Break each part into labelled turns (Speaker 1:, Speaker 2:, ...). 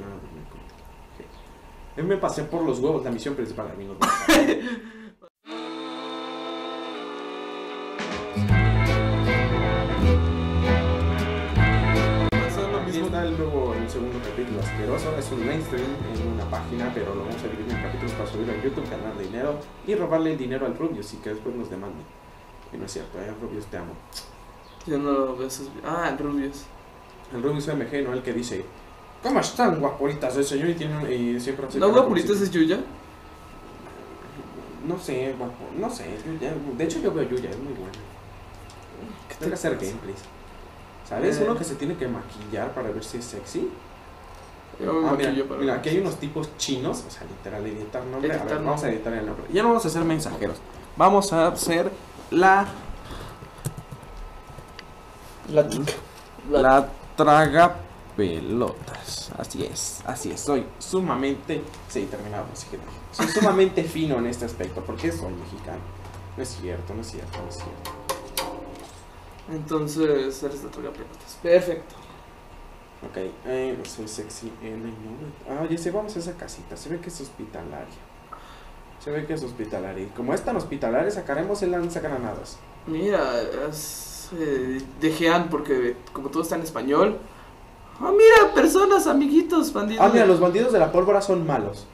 Speaker 1: que no dormir contigo. Ok. Yo me pasé por los huevos la misión principal, amigos. El nuevo, el segundo capítulo asqueroso. Es un mainstream en una página, pero lo vamos a dividir en capítulos para subirlo en YouTube, ganar dinero y robarle el dinero al Rubius y que después nos demande. Y no es cierto, eh, Rubius te amo.
Speaker 2: Yo no lo veo Ah, el Rubius.
Speaker 1: El Rubius MG, ¿no? El que dice, ¿cómo están guapuritas el señor? Y, tiene, y siempre
Speaker 2: ¿No guapuritas es Yuya?
Speaker 1: No sé, guapo, no sé. Yuya- de hecho, yo veo Yuya, es muy bueno. Tengo que hacer gameplays. ¿Sabes?
Speaker 2: Eh.
Speaker 1: Uno que se tiene que maquillar para ver si es sexy.
Speaker 2: Yo
Speaker 1: Ah, mira, mira, aquí hay unos tipos chinos, o sea, literal, editar nombre. a ver, vamos a editar el nombre. Ya no vamos a hacer mensajeros. Vamos a hacer la,
Speaker 2: La
Speaker 1: la traga pelotas. Así es, así es. Soy sumamente. Sí, terminado, así que soy sumamente fino en este aspecto. porque soy mexicano? No es cierto, no es cierto, no es cierto.
Speaker 2: Entonces, eres de Torga Pelotas. Perfecto.
Speaker 1: Ok, eh, no soy sexy en el nombre. Ah, ya sé, vamos a esa casita. Se ve que es hospitalaria. Se ve que es hospitalaria. Y como es tan hospitalaria, sacaremos el lanzagranadas.
Speaker 2: Mira, es eh, de porque como todo está en español. Ah, mira, personas, amiguitos, bandidos.
Speaker 1: Ah, mira, los bandidos de la pólvora son malos.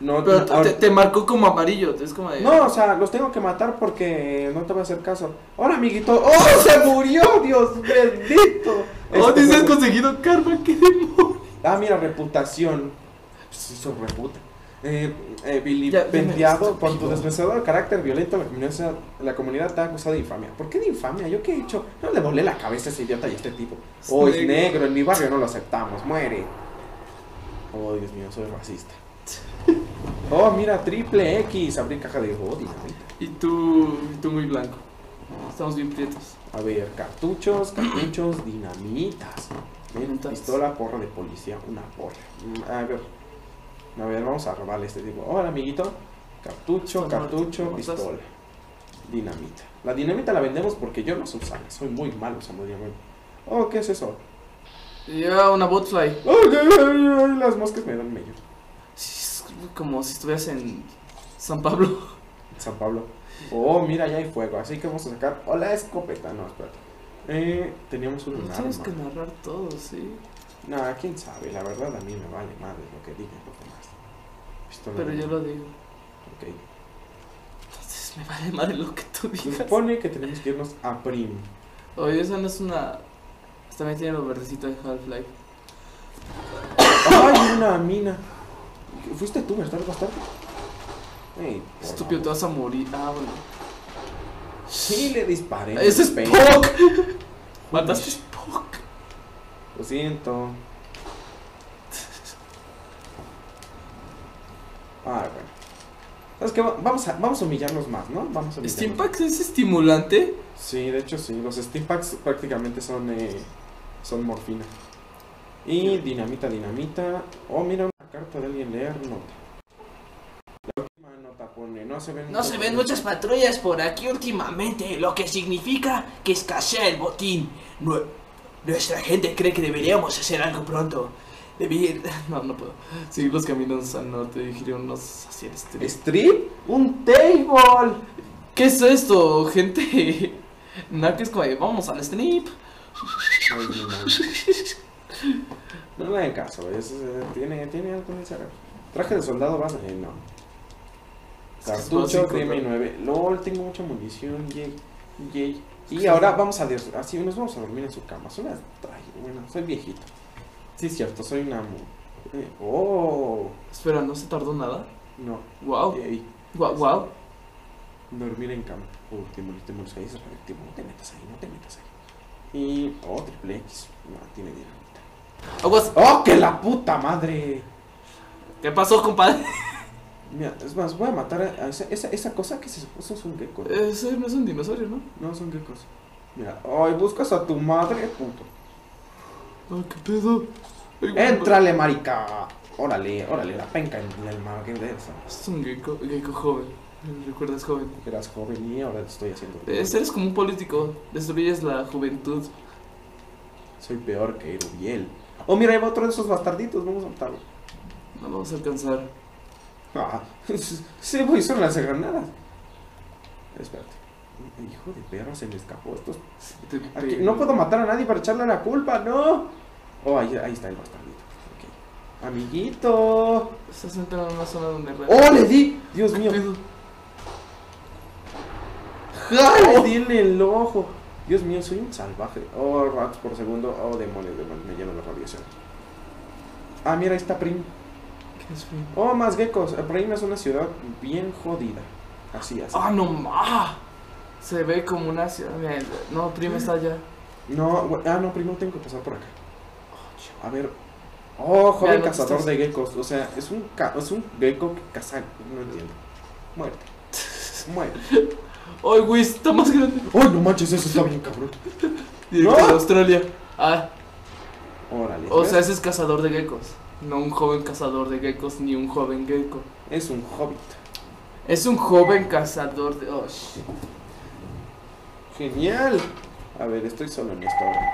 Speaker 1: No,
Speaker 2: Pero
Speaker 1: no,
Speaker 2: te,
Speaker 1: ahora-
Speaker 2: te marcó como amarillo, es como de...
Speaker 1: no, o sea, los tengo que matar porque no te voy a hacer caso. Hola, amiguito. ¡Oh, se murió! ¡Dios bendito!
Speaker 2: Oh,
Speaker 1: Este
Speaker 2: dice has conseguido karma, qué demonio.
Speaker 1: Ah, mira, reputación. Sí, son reputa. Eh, eh, vilipendiado por tu desmesurado carácter violento, la comunidad, la comunidad te ha acusado de infamia. ¿Por qué de infamia? ¿Yo qué he hecho? No le volé la cabeza a ese idiota y a este tipo.
Speaker 2: Es
Speaker 1: Oh, es
Speaker 2: negro.
Speaker 1: negro, en mi barrio no lo aceptamos, muere. Oh, Dios mío, soy racista. Oh, mira, triple X, abrí caja de oh, dinamita.
Speaker 2: Y tú, y tú muy blanco. Estamos bien prietos.
Speaker 1: A ver, cartuchos, cartuchos, dinamitas. Ven,
Speaker 2: Dinamitas.
Speaker 1: pistola, porra de policía, una porra. Mm, A ver, a ver, vamos a robarle a este tipo. Hola, amiguito. Cartucho, cartucho, pistola. Dinamita. La dinamita la vendemos porque yo no sé usarla. Soy muy malo usando dinamita. Oh, ¿qué es eso?
Speaker 2: Lleva una botfly.
Speaker 1: Ay, las moscas me dan medio.
Speaker 2: Es como si estuvieras en San Pablo.
Speaker 1: San Pablo. Oh, mira, ya hay fuego. Así que vamos a sacar. Hola, escopeta. No, espérate. Eh, teníamos un
Speaker 2: No
Speaker 1: arma.
Speaker 2: tienes que narrar todo, sí.
Speaker 1: Nah, quién sabe. La verdad, a mí me vale madre lo que digan los demás. Pistola
Speaker 2: Pero yo lo digo.
Speaker 1: Ok.
Speaker 2: Entonces me vale madre lo que tú
Speaker 1: Se
Speaker 2: digas.
Speaker 1: supone que tenemos que irnos a Prim.
Speaker 2: Oye, esa no es una. También tiene los verdecitos de Half-Life.
Speaker 1: ¡Ay, una mina! Fuiste tú, ¿verdad, bastardo? Ey, por
Speaker 2: Estúpido, te vas a morir. Ah, bueno.
Speaker 1: Sí, le disparé.
Speaker 2: ¡Ese es. Spock! Mataste.
Speaker 1: Lo siento. Ay, bueno. ¿Sabes qué? Va- Vamos a, vamos a humillarnos más, ¿no? Vamos a humillarnos.
Speaker 2: ¿Steampack es estimulante?
Speaker 1: Sí, de hecho sí. Los Steam Packs prácticamente son, eh, son morfina. Y dinamita, dinamita. Oh, mira una carta de alguien leer nota. La última nota pone, no se ven
Speaker 3: No se ven muchas patrullas por aquí últimamente, lo que significa que escasea el botín. Nue- nuestra gente cree que deberíamos hacer algo pronto. Debir...
Speaker 2: No, no puedo. Seguir los caminos al norte y girarnos hacia el street.
Speaker 1: ¿Strip? ¡Un table!
Speaker 2: ¿Qué es esto, gente? No, que es como de, vamos al strip.
Speaker 1: No le hagan caso, es, eh, tiene, tiene algo el cerebro. Traje de soldado vas eh, no. Cartucho,
Speaker 2: básico,
Speaker 1: DM9. LOL, tengo mucha munición, yay, yay. Y ahora vamos a des- así nos vamos a dormir en su cama. Soy una, ay, bueno, soy viejito. Sí, es cierto, soy una mu- eh, oh,
Speaker 2: Espera, ¿no se tardó nada?
Speaker 1: no.
Speaker 2: Wow.
Speaker 1: Yay.
Speaker 2: Wow, wow.
Speaker 1: Dormir en cama. Uh, Timur, Timur, ahí es radioactivo. No te metas ahí, no te metas ahí. Y, oh, triple X. No, tiene dinamita. ¡Oh, que la puta madre!
Speaker 2: ¿Qué pasó, compadre?
Speaker 1: Mira, es más, voy a matar a esa, esa, esa cosa que se eso es un gecko.
Speaker 2: Ese no es un dinosaurio, ¿no?
Speaker 1: No, son geckos. Mira, ay, buscas a tu madre, puto.
Speaker 2: Ay, ¿qué pedo? Ay,
Speaker 1: ¡Éntrale, marica! Órale, órale, la penca en el mar, ¿qué de eso?
Speaker 2: Es un gecko, gecko joven. ¿Recuerdas joven?
Speaker 1: Eras joven y ahora te estoy haciendo.
Speaker 2: Es- Eres como un político. Destruyes la juventud.
Speaker 1: Soy peor que Erubiel. Oh, mira, ahí va otro de esos bastarditos. Vamos a matarlo.
Speaker 2: No vamos a alcanzar.
Speaker 1: Ah, sí, son las granadas. Espérate. Hijo de perro, se me escapó esto.
Speaker 2: Te
Speaker 1: Aquí- no puedo matar a nadie para echarle la culpa, no. Oh, ahí, ahí está el bastardito. Amiguito.
Speaker 2: Estás entrando en una zona donde...
Speaker 1: Oh, le di. Dios mío. ¡Ja! Le di en el ojo. Dios mío, soy un salvaje. Oh, rats por segundo. Oh, demonios, demonios. Me lleno la radiación. Ah, mira, ahí está Prim. Oh, más geckos. Prim es una ciudad bien jodida. Así, así.
Speaker 2: ¡Ah, no ma! Se ve como una ciudad. No, Prima está allá.
Speaker 1: No, ah, no, primero tengo que pasar por acá. A ver. Oh, joven cazador de geckos. O sea, es un, ca- es un gecko que caza. No entiendo. Muerte. Muerte.
Speaker 2: ¡Ay, güey! Está más grande.
Speaker 1: ¡Oh, no manches! Eso está bien, cabrón.
Speaker 2: Directo
Speaker 1: ¿No?
Speaker 2: de Australia. Ah,
Speaker 1: Órale.
Speaker 2: o sea, ese es cazador de geckos. No un joven cazador de geckos ni un joven gecko.
Speaker 1: es un hobbit.
Speaker 2: Es un joven cazador de. Oh, shit.
Speaker 1: Genial. A ver, estoy solo en esta hora.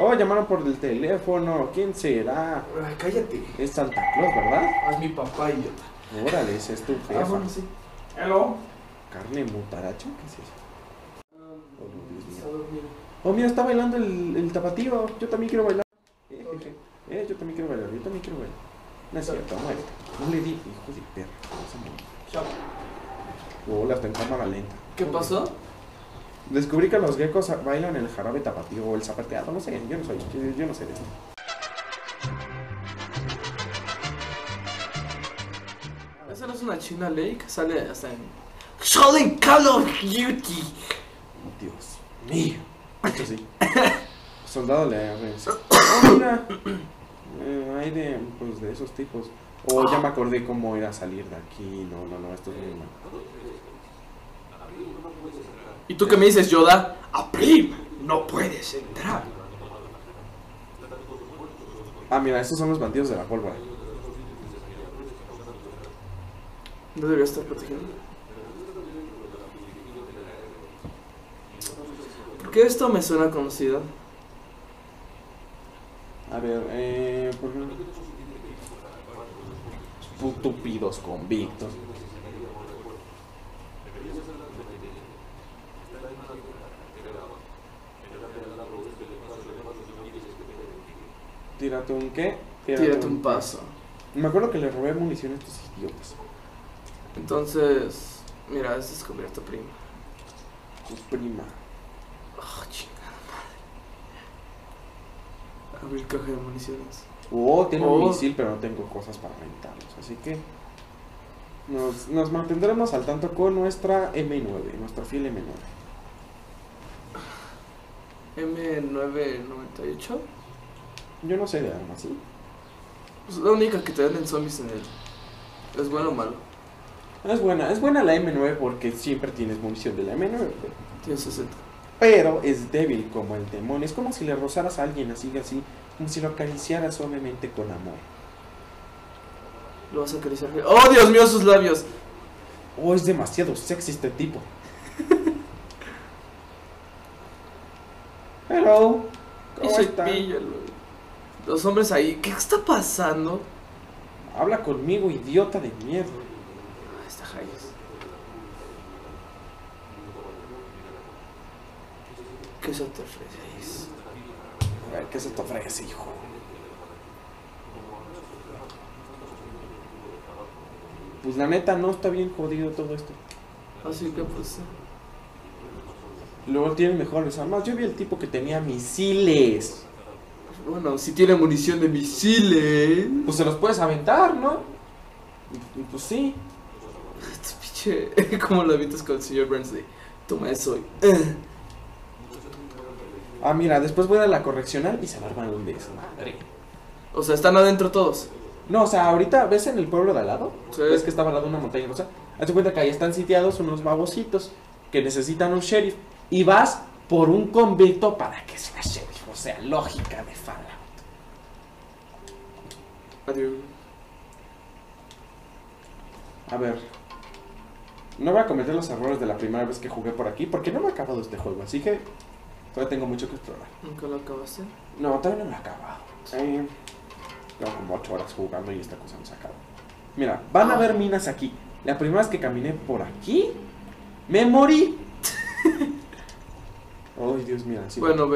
Speaker 1: Oh, llamaron por el teléfono. ¿Quién será?
Speaker 2: Ay, cállate.
Speaker 1: Es Santa Claus, ¿verdad?
Speaker 2: Es mi papá, idiota.
Speaker 1: Órale, ese es tu jefa.
Speaker 2: Ah, bueno, sí. Hello.
Speaker 1: ¿Carne mutaracha? ¿Qué es eso? Oh, Dios mío. Oh, mira, está bailando el, el tapatío. Yo también quiero bailar. Eh, jeje. Eh, yo también quiero bailar. Yo también quiero bailar. No es cierto, muerte. No le di. Hijo de perra. Vamos a morir.
Speaker 2: Chao.
Speaker 1: Oh, la está en cámara lenta.
Speaker 2: ¿Qué pasó?
Speaker 1: Descubrí que los geckos bailan el jarabe tapatío o el zapateado. No sé, yo no soy. Yo, yo no sé de eso.
Speaker 2: Esa no es una china ley que sale hasta en. Solo Call of Duty.
Speaker 1: Dios mío. Esto sí. Soldado le Oh, mira. Eh, hay de, pues, de esos tipos. Oh, ya me acordé cómo era salir de aquí. No, no, no, esto es muy mal.
Speaker 2: ¿Y tú qué me dices, Yoda?
Speaker 3: A Prim, no puedes entrar.
Speaker 1: Ah, mira, estos son los bandidos de la pólvora.
Speaker 2: No debería estar protegiendo. ¿Por qué esto me suena conocido?
Speaker 1: A ver, eh. Estúpidos convictos. Tírate un qué?
Speaker 2: Tírate un paso.
Speaker 1: Me acuerdo que le robé munición a estos idiotas.
Speaker 2: Entonces, mira, este es descubierto prima.
Speaker 1: Tu prima.
Speaker 2: Oh, chingada madre. Abrir caja de municiones.
Speaker 1: Oh, tiene un
Speaker 2: Oh.
Speaker 1: misil, pero no tengo cosas para rentarlos. Así que nos, nos mantendremos al tanto con nuestra M9, nuestra fiel M9.
Speaker 2: M998.
Speaker 1: Yo no sé de armas, ¿sí?
Speaker 2: Es la única que te dan en zombies en el. ¿Es bueno o malo?
Speaker 1: Es buena, es buena la M9 porque siempre tienes munición de la M9. pero-
Speaker 2: Tiene 60.
Speaker 1: Pero es débil como el demonio. Es como si le rozaras a alguien así, así. Como si lo acariciaras suavemente con amor.
Speaker 2: Lo vas a acariciar. ¡Oh, Dios mío, sus labios!
Speaker 1: Oh, es demasiado sexy este tipo. Hello. ¿Cómo está?
Speaker 2: Los hombres ahí, ¿qué está pasando?
Speaker 1: Habla conmigo, idiota de mierda.
Speaker 2: Ah, está Hayes.
Speaker 1: A ver, ¿qué se te ofrece, hijo? Pues la neta no está bien jodido todo esto.
Speaker 2: Así que pues.
Speaker 1: Luego tienen mejores armas. Yo vi el tipo que tenía misiles.
Speaker 2: Bueno, si tiene munición de misiles.
Speaker 1: Pues se los puedes aventar, ¿no? Y- Pues sí.
Speaker 2: Este pinche. ¿Cómo lo avientas con el señor Burns de, Toma eso. y- eh.
Speaker 1: Ah, mira, después voy a la correccional y se arman un desmadre.
Speaker 2: O sea, están adentro todos.
Speaker 1: No, o sea, ahorita, ¿ves en el pueblo de al lado?
Speaker 2: Sí.
Speaker 1: ¿Ves que estaba al lado de una montaña rusa? Hazte cuenta que ahí están sitiados unos babositos que necesitan un sheriff. Y vas por un convicto para que sea sheriff. O sea, lógica de Fallout.
Speaker 2: Adiós.
Speaker 1: A ver. No voy a cometer los errores de la primera vez que jugué por aquí porque no me ha acabado este juego. Así que todavía tengo mucho que explorar.
Speaker 2: ¿Nunca lo acabaste?
Speaker 1: No, todavía no me ha acabado. Eh, llevo como 8 horas jugando y esta cosa no se acaba. Mira, van a haber minas aquí. La primera vez que caminé por aquí, me morí. Ay, Dios mío. sí.
Speaker 2: Bueno,